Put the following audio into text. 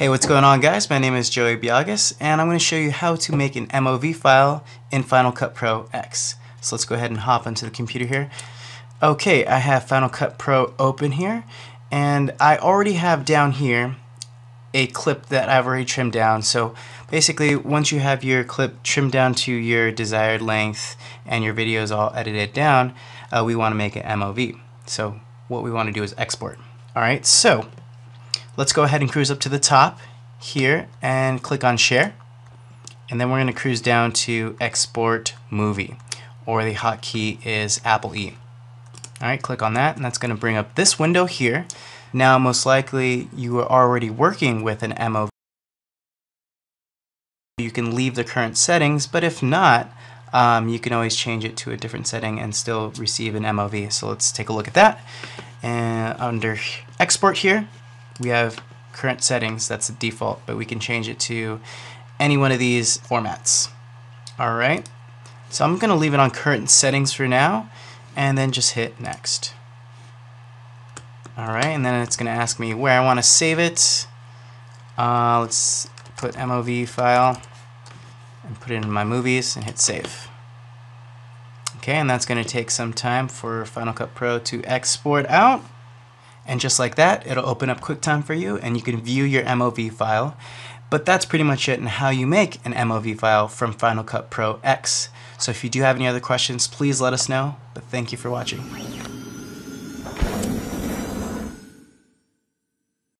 Hey, what's going on guys? My name is Joey Biagas and I'm going to show you how to make an MOV file in Final Cut Pro X. So let's go ahead and hop onto the computer here. Okay, I have Final Cut Pro open here and I already have down here a clip that I've already trimmed down. So basically once you have your clip trimmed down to your desired length and your video is all edited down, uh, we want to make an MOV. So what we want to do is export. Alright, so Let's go ahead and cruise up to the top here and click on share. And then we're going to cruise down to export movie or the hotkey is Apple E. Alright, click on that and that's going to bring up this window here. Now most likely you are already working with an MOV. You can leave the current settings, but if not, um, you can always change it to a different setting and still receive an MOV. So let's take a look at that. And under export here, we have current settings, that's the default, but we can change it to any one of these formats. Alright, so I'm going to leave it on current settings for now, and then just hit next. Alright, and then it's going to ask me where I want to save it. Uh, let's put MOV file and put it in my movies and hit save. Okay, and that's going to take some time for Final Cut Pro to export out. And just like that, it'll open up QuickTime for you and you can view your MOV file. But that's pretty much it and how you make an MOV file from Final Cut Pro X. So if you do have any other questions, please let us know. But thank you for watching.